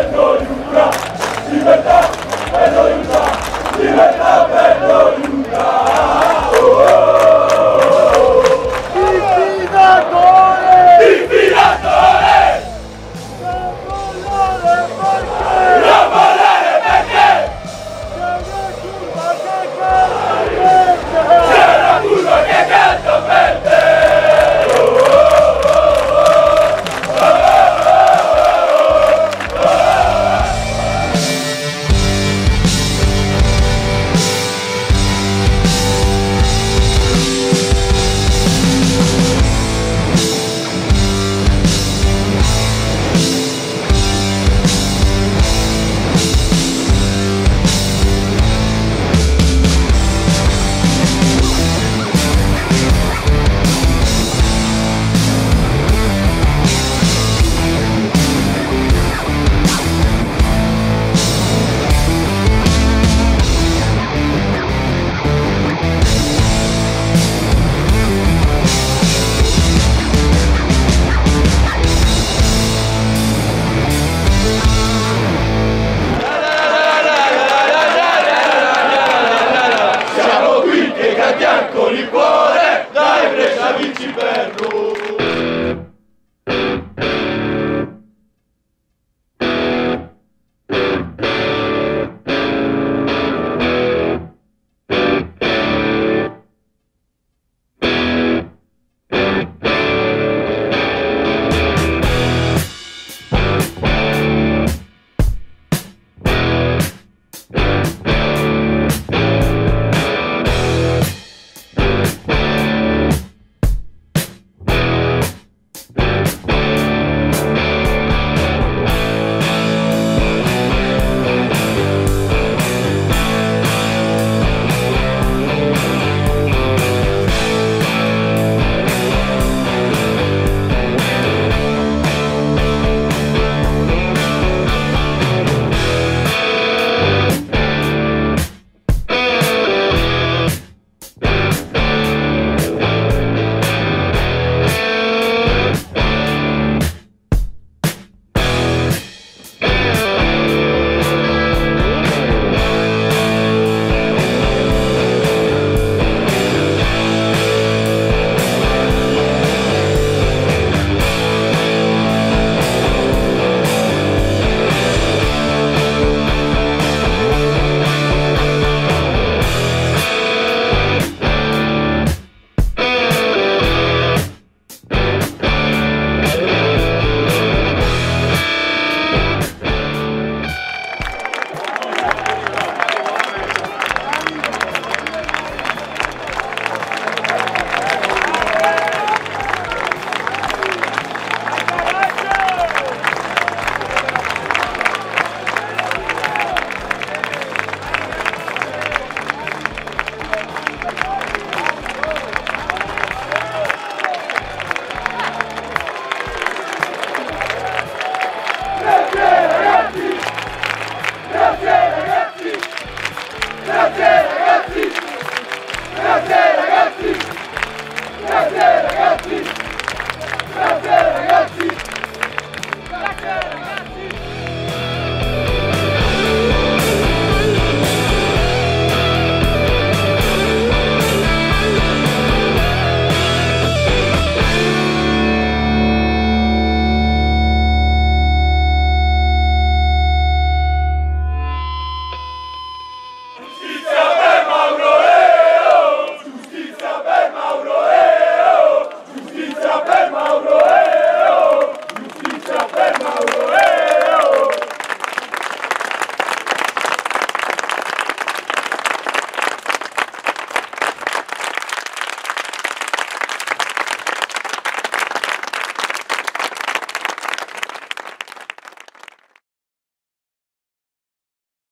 Neno Yura, Libertad.